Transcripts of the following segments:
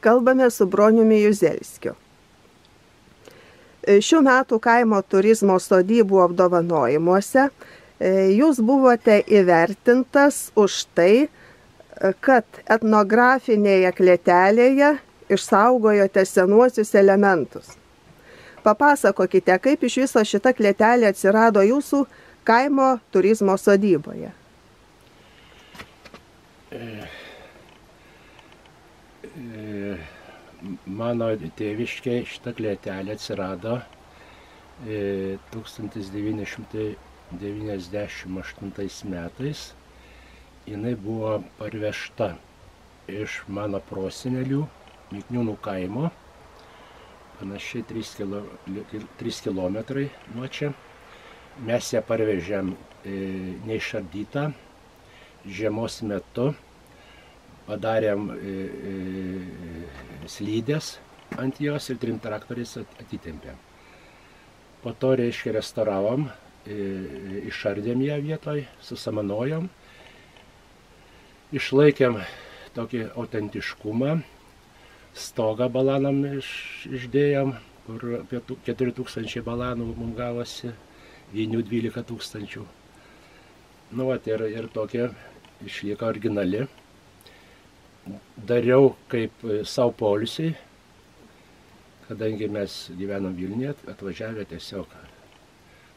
Kalbame su Broniumi Juzelskiu. E, šių metų kaimo turizmo sodybų apdovanojimuose e, jūs buvote įvertintas už tai, e, kad etnografinėje klėtelėje išsaugojote senuosius elementus. Papasakokite, kaip iš viso šita klėtelė atsirado jūsų kaimo turizmo sodyboje. E, mano tėviškė šita klėtelė atsirado e, 1998 metais. Jis buvo parvežta iš mano prosenelių Mikniūnų kaimo panašiai 3, kilo, 3 km nuo čia. Mes ją parvežėm e, neišardytą žiemos metu, padarėm e, e, slydės ant jos ir trim traktoriais atitempėm. Po to, reiškia, restauravom, e, išardėm ją vietoj, susamanojom, išlaikėm tokį autentiškumą, stogą balanam iš, išdėjom, kur apie 4000 balanų mums gavosi, vynių 12 tūkstančių. Nu, vat, ir, ir tokia išlieka originali. Dariau kaip e, savo polisiai, kadangi mes gyvenom Vilniuje, atvažiavę tiesiog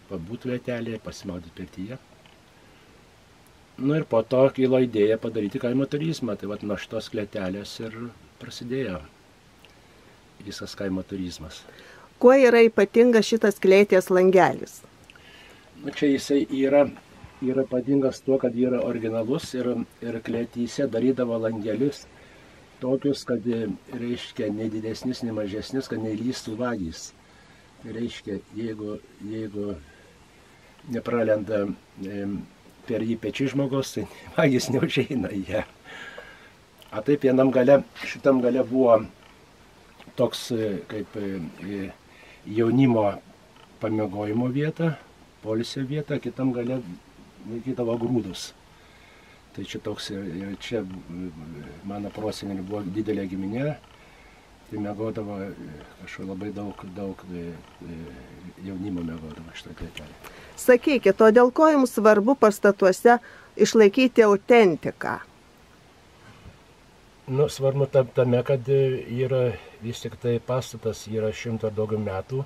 pabūtų vietelėje, pasimaudyti pirtyje. Nu ir po to kilo idėja padaryti kaimo turizmą, tai vat nuo šitos klėtelės ir prasidėjo visas kaimo turizmas. Kuo yra ypatingas šitas klėties langelis? Nu, čia jisai yra, yra ypatingas tuo, kad yra originalus ir, ir klėtyse darydavo langelius tokius, kad reiškia ne didesnis, ne mažesnis, kad neįlystų vagys. Tai reiškia, jeigu, jeigu nepralenda e, per jį pečių žmogus, tai vagys neužeina į ją. A taip vienam gale, šitam gale buvo toks e, kaip e, jaunimo pamiegojimo vieta, polisio vieta, kitam gale laikydavo grūdus. Tai čia toks, ir čia mano prosenelė buvo didelė giminė, tai mėgodavo e, kažko labai daug, daug jaunimo mėgodavo šitą vietelę. Sakykit, o dėl ko jums svarbu pastatuose išlaikyti autentiką? Nu, svarbu tame, kad yra vis tik tai pastatas yra šimto ar daugiau metų,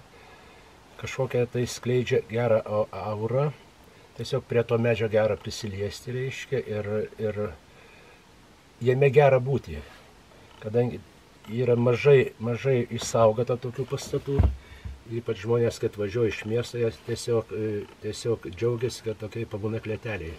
kažkokią tai skleidžia gerą aurą, tiesiog prie to medžio gerą prisiliesti reiškia ir, ir jame gera būti, kadangi yra mažai, mažai išsaugota tokių pastatų, ypač žmonės, kad važiuoja iš miesto, jie tiesiog, tiesiog džiaugiasi, kad tokiai pabūna klėteliai.